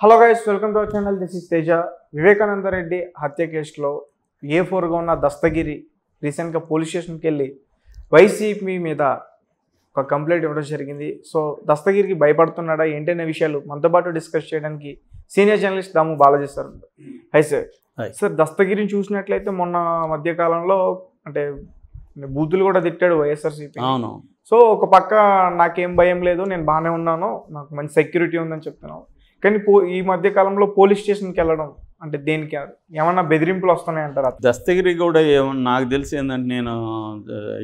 Hello guys welcome to our channel this is Teja Vivekananda Reddy హత్య కేసులో ఏ ఫోర్గా ఉన్న దస్తగిరి రీసెంట్గా పోలీస్ స్టేషన్కి వెళ్ళి వైసీపీ మీద ఒక కంప్లైంట్ ఇవ్వడం జరిగింది. సో దస్తగిరికి భయపడుతున్నాడా ఏంటనే విషయాలు మనతో పాటు డిస్కస్ చేయడానికి senior journalist Damu Balaji sir. Hi sir. Sir దస్తగిరిని చూసినట్లయితే మొన్న మధ్యకాలంలో అంటే బూతులు కూడా తిట్టాడు వైఎస్ఆర్సీపీ అవును. సో ఒక పక్క నాకేం భయం లేదు నేను బాగానే ఉన్నాను నాకు మంచి సెక్యూరిటీ ఉందని చెప్తున్నాను కానీ పో ఈ మధ్య కాలంలో పోలీస్ స్టేషన్కి వెళ్ళడం అంటే దేనికి ఏమన్నా బెదిరింపులు వస్తున్నాయంటారా? దస్తగిరి కూడా ఏమన్నా నాకు తెలిసి ఏంటంటే నేను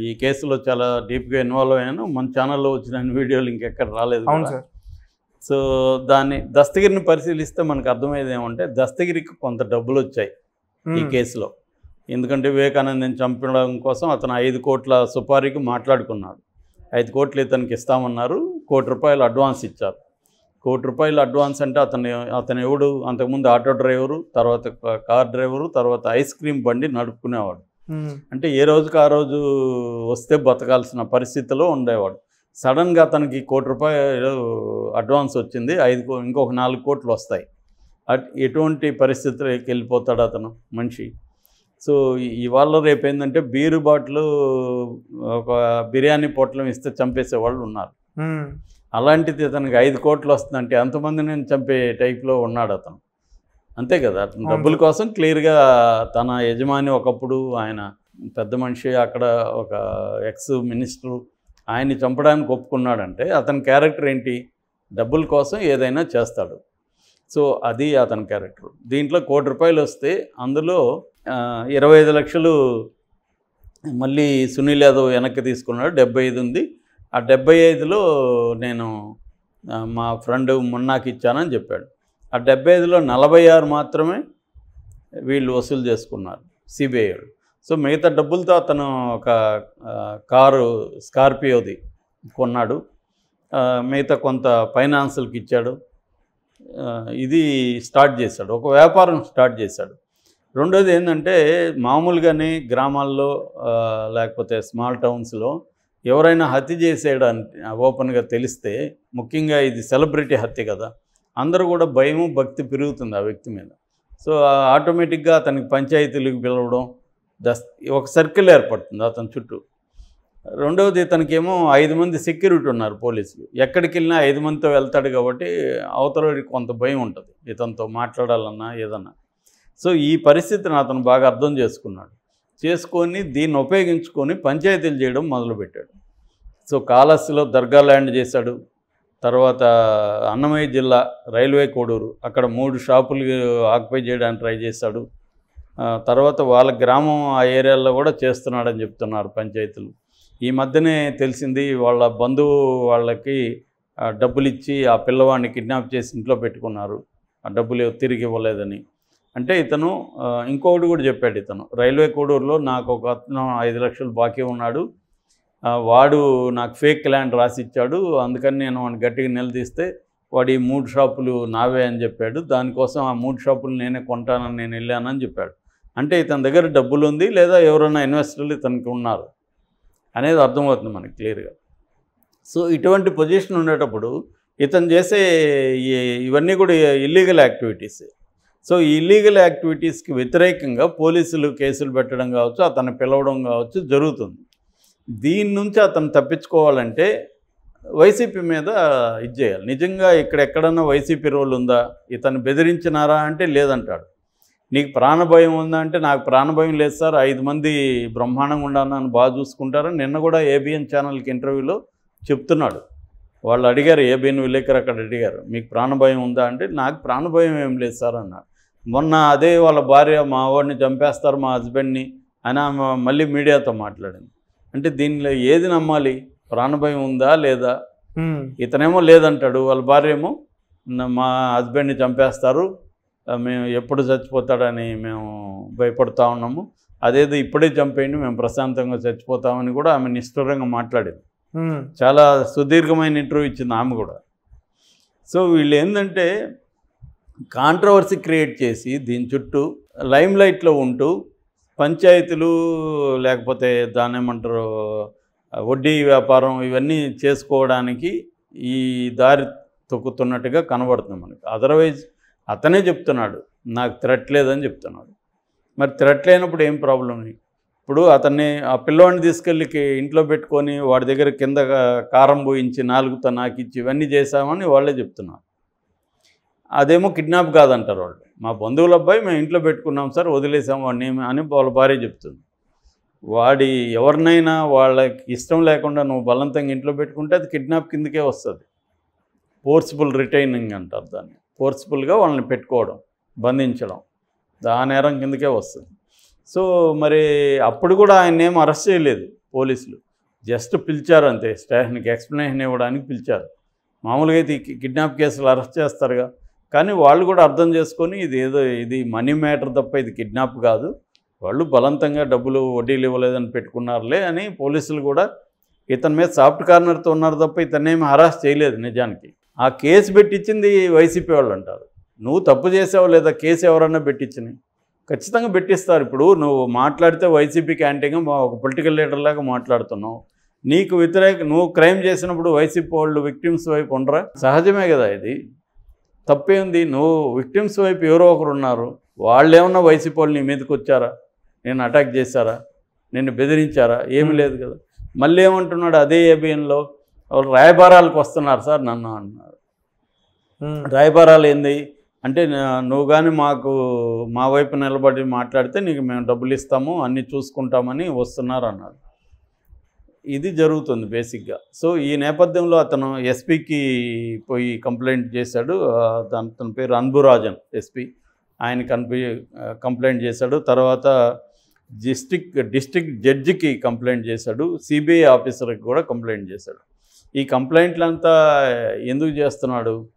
ఈ కేసులో చాలా డీప్గా ఇన్వాల్వ్ అయ్యాను. మన ఛానల్లో వచ్చిన వీడియోలు ఇంకెక్కడ రాలేదు అవును. సార్. సో దాన్ని దస్తగిరిని పరిశీలిస్తే మనకు అర్థమయ్యేది ఏమంటే దస్తగిరికి కొంత డబ్బులు వచ్చాయి ఈ కేసులో. ఎందుకంటే వివేకానందని చంపడం కోసం అతను ఐదు కోట్ల సుపారీకి మాట్లాడుకున్నాడు. ఐదు కోట్లు ఇతనికి ఇస్తామన్నారు. కోటి రూపాయలు అడ్వాన్స్ ఇచ్చారు. కోటి రూపాయలు అడ్వాన్స్ అంటే అతను అతను ఎవడు? అంతకుముందు ఆటో డ్రైవరు తర్వాత కార్ డ్రైవరు తర్వాత ఐస్ క్రీమ్ బండి నడుపుకునేవాడు. అంటే ఏ రోజుకి ఆ రోజు వస్తే బతకాల్సిన పరిస్థితిలో ఉండేవాడు. సడన్గా అతనికి కోటి రూపాయలు అడ్వాన్స్ వచ్చింది. ఐదు ఇంకొక నాలుగు కోట్లు వస్తాయి. అట్ ఎటువంటి పరిస్థితులకి వెళ్ళిపోతాడు అతను మనిషి? సో ఇవాళ రేపు ఏంటంటే బీరు బాటిల్ ఒక బిర్యానీ పొట్లం ఇస్తే చంపేసే వాళ్ళు ఉన్నారు. అలాంటిది అతనికి ఐదు కోట్లు వస్తుందంటే అంతమందిని చంపే టైప్లో ఉన్నాడు అతను. అంతే కదా. డబ్బుల కోసం క్లియర్గా తన యజమాని ఒకప్పుడు ఆయన పెద్ద మనిషి అక్కడ ఒక ఎక్స్ మినిస్టరు ఆయన్ని చంపడానికి ఒప్పుకున్నాడంటే అతని క్యారెక్టర్ ఏంటి? డబ్బుల కోసం ఏదైనా చేస్తాడు. సో అది అతని క్యారెక్టర్. దీంట్లో కోటి రూపాయలు వస్తే అందులో ఇరవై ఐదు లక్షలు మళ్ళీ సునీల్ యాదవ్ వెనక్కి తీసుకున్నాడు. డెబ్బై ఐదు ఉంది. ఆ డెబ్బై ఐదులో నేను మా ఫ్రెండ్ మున్నాకి ఇచ్చానని చెప్పాడు. ఆ డెబ్బై ఐదులో నలభై ఆరు మాత్రమే వీళ్ళు వసూలు చేసుకున్నారు సిబిఐ సో మిగతా డబ్బులతో అతను ఒక కారు స్కార్పియోది కొన్నాడు. మిగతా కొంత ఫైనాన్సులకి ఇచ్చాడు. ఇది స్టార్ట్ చేశాడు ఒక వ్యాపారం స్టార్ట్ చేశాడు. రెండోది ఏంటంటే మామూలుగానే గ్రామాల్లో లేకపోతే స్మాల్ టౌన్స్లో ఎవరైనా హత్య చేసేయడానికి ఓపెన్గా తెలిస్తే ముఖ్యంగా ఇది సెలబ్రిటీ హత్య కదా. అందరూ కూడా భయము భక్తి పెరుగుతుంది ఆ వ్యక్తి మీద. సో ఆటోమేటిక్గా అతనికి పంచాయతీలకు పిలవడం దస్ ఒక సర్కిల్ ఏర్పడుతుంది అతని చుట్టూ. రెండవది ఇతనికేమో ఐదు మంది సెక్యూరిటీ ఉన్నారు పోలీసులు. ఎక్కడికి వెళ్ళినా ఐదు మందితో వెళ్తాడు కాబట్టి అవతల కొంత భయం ఉంటుంది. ఇతనితో మాట్లాడాలన్నా ఏదన్నా. సో ఈ పరిస్థితిని అతను బాగా అర్థం చేసుకున్నాడు. చేసుకొని దీన్ని ఉపయోగించుకొని పంచాయతీలు చేయడం మొదలుపెట్టాడు. సో కాళహస్తిలో దర్గా ల్యాండ్ చేశాడు. తర్వాత అన్నమయ్య జిల్లా రైల్వే కోడూరు అక్కడ మూడు షాపులు ఆక్యుపై చేయడానికి ట్రై చేశాడు. తర్వాత వాళ్ళ గ్రామం ఆ ఏరియాలో కూడా చేస్తున్నాడని చెప్తున్నారు పంచాయతీలు. ఈ మధ్యనే తెలిసింది వాళ్ళ బంధువు వాళ్ళకి డబ్బులు ఇచ్చి ఆ పిల్లవాడిని కిడ్నాప్ చేసి ఇంట్లో పెట్టుకున్నారు. ఆ డబ్బులు తిరిగి ఇవ్వలేదని. అంటే ఇతను ఇంకొకటి కూడా చెప్పాడు ఇతను. రైల్వే కోడూరులో నాకు ఒక అతను ఐదు లక్షలు బాకీ ఉన్నాడు. వాడు నాకు ఫేక్ ల్యాండ్ రాసి ఇచ్చాడు అందుకని నేను వాడిని గట్టిగా నిలదీస్తే వాడు ఈ మూడు షాపులు నావే అని చెప్పాడు. దానికోసం ఆ మూడు షాపులు నేనే కొంటానని నేను వెళ్ళానని చెప్పాడు. అంటే ఇతని దగ్గర డబ్బులు ఉంది లేదా ఎవరైనా ఇన్వెస్టర్లు ఇతనికి ఉన్నారు అనేది అర్థమవుతుంది మనకి క్లియర్గా. సో ఇటువంటి పొజిషన్ ఉండేటప్పుడు ఇతను చేసే ఇవన్నీ కూడా ఇల్లీగల్ యాక్టివిటీస్ సో ఈ ఇల్లీగల్ యాక్టివిటీస్కి వ్యతిరేకంగా పోలీసులు కేసులు పెట్టడం కావచ్చు అతను పిలవడం కావచ్చు జరుగుతుంది. దీని నుంచి అతను తప్పించుకోవాలంటే వైసీపీ మీద ఇది చేయాలి. నిజంగా ఇక్కడ ఎక్కడన్నా వైసీపీ రోల్ ఉందా? ఇతను బెదిరించినారా అంటే లేదంటాడు. నీకు ప్రాణభయం ఉందా అంటే నాకు ప్రాణభయం లేదు సార్ ఐదు మంది బ్రహ్మాండంగా ఉండాలని బాగా చూసుకుంటారని నిన్న కూడా ఏబిఎన్ ఛానల్కి ఇంటర్వ్యూలో చెప్తున్నాడు. వాళ్ళు అడిగారు ఏబిఎన్ విలేకరు అక్కడ అడిగారు మీకు ప్రాణభయం ఉందా అంటే నాకు ప్రాణభయం ఏం లేదు సార్ అన్నాడు. మొన్న అదే వాళ్ళ భార్య మా వాడిని చంపేస్తారు మా హస్బెండ్ని అని ఆమె మళ్ళీ మీడియాతో మాట్లాడింది. అంటే దీనిలో ఏది నమ్మాలి? ప్రాణభయం ఉందా లేదా? ఇతనేమో లేదంటాడు. వాళ్ళ భార్య ఏమో "నా- మా హస్బెండ్ని చంపేస్తారు. మేము ఎప్పుడు చచ్చిపోతాడని మేము భయపడుతూ ఉన్నాము. అదేదో ఇప్పుడే చంపేయండి మేము ప్రశాంతంగా చచ్చిపోతామని కూడా ఆమె నిష్ఠురంగా మాట్లాడింది. చాలా సుదీర్ఘమైన ఇంటర్వ్యూ ఇచ్చింది ఆమె కూడా. సో వీళ్ళు ఏంటంటే కాంట్రవర్సీ క్రియేట్ చేసి దీని చుట్టూ లైమ్ లైట్లో ఉంటూ పంచాయతీలు లేకపోతే దాన్ని ఏమంటారు వడ్డీ వ్యాపారం ఇవన్నీ చేసుకోవడానికి ఈ దారి తొక్కుతున్నట్టుగా కనబడుతుంది మనకి. అదర్వైజ్ అతనే చెప్తున్నాడు నాకు థ్రెట్ లేదని చెప్తున్నాడు. మరి థ్రెట్ లేనప్పుడు ఏం ప్రాబ్లం? ఇప్పుడు అతన్ని ఆ పిల్లవాడిని తీసుకెళ్ళి ఇంట్లో పెట్టుకొని వాడి దగ్గర కింద కారం పోయించి నాలుగుతో నాకు ఇచ్చి ఇవన్నీ చేశామని వాళ్ళే చెప్తున్నారు. అదేమో కిడ్నాప్ కాదంటారు వాళ్ళు. మా బంధువుల అబ్బాయి మేము ఇంట్లో పెట్టుకున్నాం సార్ వదిలేసాం వాడిని అని వాళ్ళ భార్య చెప్తుంది. వాడి ఎవరినైనా వాళ్ళకి ఇష్టం లేకుండా నువ్వు బలవంతంగా ఇంట్లో పెట్టుకుంటే అది కిడ్నాప్ కిందకే వస్తుంది. ఫోర్స్ఫుల్ రిటైనింగ్ అంటారు దాన్ని. ఫోర్స్ఫుల్గా వాళ్ళని పెట్టుకోవడం బంధించడం ఆ నేరం కిందకే వస్తుంది. సో మరి అప్పుడు కూడా ఆయన ఏం అరెస్ట్ చేయలేదు పోలీసులు. జస్ట్ పిలిచారు అంతే. స్టేషన్కి ఎక్స్ప్లెనేషన్ ఇవ్వడానికి పిలిచారు. మామూలుగా అయితే కిడ్నాప్ కేసులు అరెస్ట్ చేస్తారుగా. కానీ వాళ్ళు కూడా అర్థం చేసుకొని ఇది ఏదో ఇది మనీ మ్యాటర్ తప్ప ఇది కిడ్నాప్ కాదు. వాళ్ళు బలవంతంగా డబ్బులు వడ్డీలు ఇవ్వలేదని పెట్టుకున్నారులే అని పోలీసులు కూడా ఇతని మీద సాఫ్ట్ కార్నర్తో ఉన్నారు తప్ప ఇతనేమి హరాస్ చేయలేదు నిజానికి. ఆ కేసు పెట్టించింది వైసీపీ వాళ్ళు అంటారు. నువ్వు తప్పు చేసావు లేదా కేసు ఎవరన్నా పెట్టించిని? ఖచ్చితంగా పెట్టిస్తారు. ఇప్పుడు నువ్వు మాట్లాడితే వైసీపీ క్యాంటీన్గా ఒక పొలిటికల్ లీడర్ లాగా మాట్లాడుతున్నావు. నీకు వ్యతిరేక నువ్వు క్రైమ్ చేసినప్పుడు వైసీపీ వాళ్ళు విక్టిమ్స్ వైపు ఉండరా? సహజమే కదా ఇది. తప్పేంది? నువ్వు విక్టిమ్స్ వైపు ఎవరో ఒకరు ఉన్నారు. వాళ్ళు ఏమన్నా వైసీపీ వాళ్ళు నీ మీదకి వచ్చారా? నేను అటాక్ చేశారా? నిన్ను బెదిరించారా? ఏమీ లేదు కదా. మళ్ళీ ఏమంటున్నాడు అదే ఏబిఎన్లో? వాళ్ళు రాయబారాలకు వస్తున్నారు సార్ నన్ను అన్నారు. రాయబారాలు ఏంది? అంటే నువ్వు కానీ మాకు మా వైపు నిలబడి మాట్లాడితే నీకు మేము డబ్బులు ఇస్తాము అన్నీ చూసుకుంటామని వస్తున్నారు అన్నాడు. ఇది జరుగుతుంది బేసిక్గా. సో ఈ నేపథ్యంలో అతను ఎస్పీకి పోయి కంప్లైంట్ చేశాడు. దాని తన పేరు అన్బురాజన్ ఎస్పీ. ఆయన కనిపి కంప్లైంట్ చేశాడు. తర్వాత డిస్టిక్ డిస్టిక్ జడ్జికి కంప్లైంట్ చేశాడు. సిబిఐ ఆఫీసర్కి కూడా కంప్లైంట్ చేశాడు. ఈ కంప్లైంట్లంతా ఎందుకు చేస్తున్నాడు?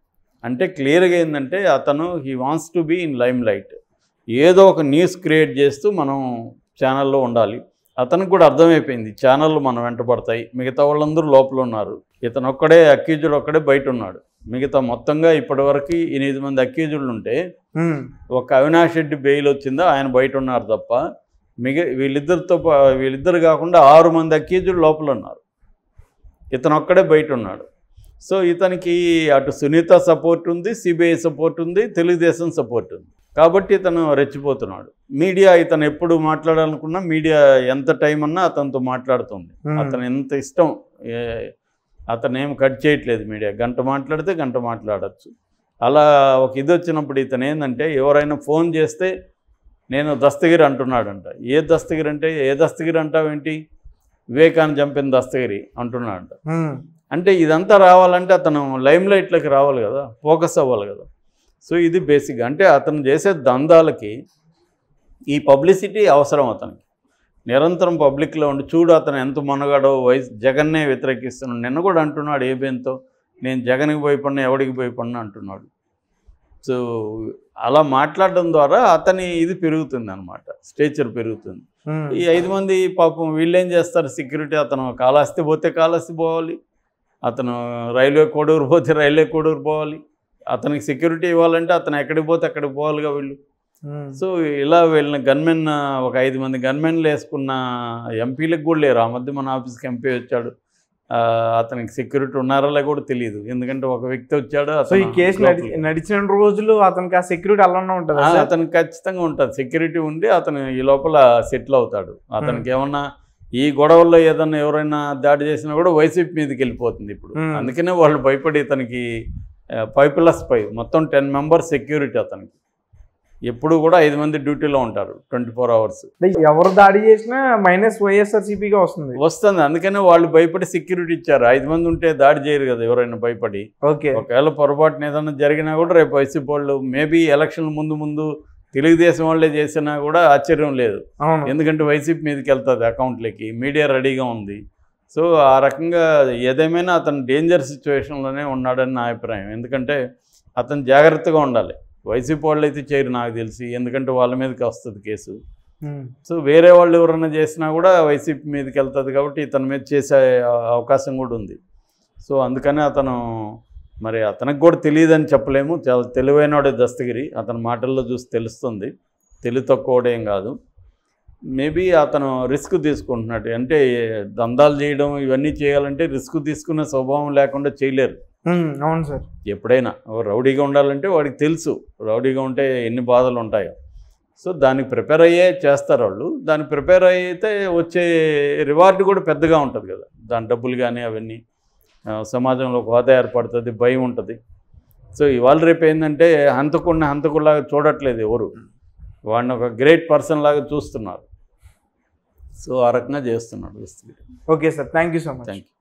అంటే క్లియర్గా ఏంటంటే అతను he wants to be in limelight ఏదో ఒక న్యూస్ క్రియేట్ చేస్తూ మనం ఛానల్లో ఉండాలి. అతనికి కూడా అర్థమైపోయింది. ఛానళ్ళు మనం వెంటబడతాయి మిగతా వాళ్ళందరూ లోపల ఉన్నారు. ఇతను ఒక్కడే అక్యూజుడు ఒక్కడే బయట ఉన్నాడు. మిగతా మొత్తంగా ఇప్పటివరకు ఎనిమిది మంది అక్యూజుళ్ళు ఉంటే. ఒక అవినాష్ రెడ్డి బెయిల్ వచ్చిందా? ఆయన బయట ఉన్నారు తప్ప. మిగ వీళ్ళిద్దరితో వీళ్ళిద్దరు కాకుండా ఆరు మంది అక్యూజులు లోపల ఉన్నారు. ఇతను ఒక్కడే బయట ఉన్నాడు. సో ఇతనికి అటు సునీత సపోర్ట్ ఉంది సిబిఐ సపోర్ట్ ఉంది తెలుగుదేశం సపోర్ట్ ఉంది. కాబట్టి ఇతను రెచ్చిపోతున్నాడు. మీడియా ఇతను ఎప్పుడు మాట్లాడాలనుకున్నా మీడియా ఎంత టైం అన్నా అతనితో మాట్లాడుతుంది. అతను ఎంత ఇష్టం అతను ఏం కట్ చేయట్లేదు మీడియా. గంట మాట్లాడితే గంట మాట్లాడచ్చు. అలా ఒక ఇది వచ్చినప్పుడు ఇతను ఏంటంటే ఎవరైనా ఫోన్ చేస్తే నేను దస్తగిరి అంటున్నాడంట. ఏ దస్తగిరి అంటే ఏ దస్తగిరి అంటావేంటి వివేకాన్ని చంపిన దస్తగిరి అంటున్నాడంట. అంటే ఇదంతా రావాలంటే అతను లైమ్ లైట్లోకి రావాలి కదా ఫోకస్ అవ్వాలి కదా. సో ఇది బేసిక్ అంటే అతను చేసే దందాలకి ఈ పబ్లిసిటీ అవసరం అతనికి. నిరంతరం పబ్లిక్లో ఉండి చూడు అతను ఎంత మనగాడో వయసు జగన్నే వ్యతిరేకిస్తున్నాడు. నిన్న కూడా అంటున్నాడు ఏ బెంతో నేను జగన్కి భయపడినా ఎవడికి భయపడినా అంటున్నాడు. సో అలా మాట్లాడడం ద్వారా అతని ఇది పెరుగుతుంది అనమాట స్టేచర్ పెరుగుతుంది. ఈ ఐదు మంది పాపం వీళ్ళేం చేస్తారు? సెక్యూరిటీ అతను కాళహస్తి పోతే కాళహస్తి పోవాలి. అతను రైల్వే కోడూరు పోతే రైల్వే కోడూరు పోవాలి. అతనికి సెక్యూరిటీ ఇవ్వాలంటే అతను ఎక్కడికి పోతే అక్కడికి పోవాలిగా వీళ్ళు. సో ఇలా వీళ్ళని గన్మెన్ ఒక ఐదు మంది గన్మెన్లు వేసుకున్న ఎంపీలకు కూడా లేరు. ఆ మధ్య మన ఆఫీస్కి ఎంపీ వచ్చాడు. అతనికి సెక్యూరిటీ ఉన్నారా కూడా తెలియదు. ఎందుకంటే ఒక వ్యక్తి వచ్చాడు సో ఈ కేసు నడిచిన రోజులు అతనికి ఆ సెక్యూరిటీ అలానే ఉంటుంది అతనికి ఖచ్చితంగా ఉంటుంది. సెక్యూరిటీ ఉండి అతను ఈ లోపల సెటిల్ అవుతాడు. అతనికి ఏమన్నా ఈ గొడవల్లో ఏదన్నా ఎవరైనా దాడి చేసినా కూడా వైసీపీ మీదకి వెళ్ళిపోతుంది ఇప్పుడు. అందుకనే వాళ్ళు భయపడి ఇతనికి ఫైవ్ ప్లస్ ఫైవ్ మొత్తం టెన్ మెంబర్స్ సెక్యూరిటీ అతనికి. ఎప్పుడు కూడా ఐదు మంది డ్యూటీలో ఉంటారు ట్వంటీ ఫోర్ అవర్స్. ఎవరు దాడి చేసినా మైనస్ వైఎస్ఆర్సీపీగా వస్తుంది. వస్తుంది. అందుకనే వాళ్ళు భయపడి సెక్యూరిటీ ఇచ్చారు. ఐదు మంది ఉంటే దాడి చేయరు కదా ఎవరైనా భయపడి. ఓకే. ఒకవేళ పొరపాటున ఏదైనా జరిగినా కూడా రేపు వైసీపీ వాళ్ళు మేబీ ఎలక్షన్ ముందు ముందు తెలుగుదేశం వాళ్ళే చేసినా కూడా ఆశ్చర్యం లేదు. ఎందుకంటే వైసీపీ మీదకి వెళ్తుంది అకౌంట్లకి. మీడియా రెడీగా ఉంది. సో ఆ రకంగా ఏదేమైనా అతను డేంజర్ సిచ్యువేషన్లోనే ఉన్నాడని నా అభిప్రాయం. ఎందుకంటే అతను జాగ్రత్తగా ఉండాలి. వైసీపీ వాళ్ళు అయితే చేయరు నాకు తెలిసి. ఎందుకంటే వాళ్ళ మీదకి వస్తుంది కేసు. సో వేరే వాళ్ళు ఎవరైనా చేసినా కూడా వైసీపీ మీదకి వెళ్తుంది కాబట్టి ఇతని మీద చేసే అవకాశం కూడా ఉంది. సో అందుకని అతను మరి అతనికి కూడా తెలియదని చెప్పలేము. చాలా తెలివైనవాడే దస్తగిరి. అతని మాటల్లో చూసి తెలుస్తుంది. తెలివి తక్కువడే కాదు. మేబీ అతను రిస్క్ తీసుకుంటున్నాడు అంటే దందాలు చేయడం ఇవన్నీ చేయాలంటే రిస్క్ తీసుకునే స్వభావం లేకుండా చేయలేరు. అవును సార్. ఎప్పుడైనా రౌడీగా ఉండాలంటే వాడికి తెలుసు రౌడీగా ఉంటే ఎన్ని బాధలు ఉంటాయో. సో దానికి ప్రిపేర్ అయ్యే చేస్తారు వాళ్ళు. దానికి ప్రిపేర్ అయితే వచ్చే రివార్డ్ కూడా పెద్దగా ఉంటుంది కదా. దాని డబ్బులు కానీ అవన్నీ సమాజంలో ఒక హోదా ఏర్పడుతుంది భయం ఉంటుంది. సో ఇవాళ రేపు ఏంటంటే హంతకుడిని హంతకుడిలాగా చూడట్లేదు ఎవరు. వాడిని ఒక గ్రేట్ పర్సన్ లాగా చూస్తున్నారు. సో ఆ రకంగా చేస్తున్నాడు okay sir thank you so much. Thank you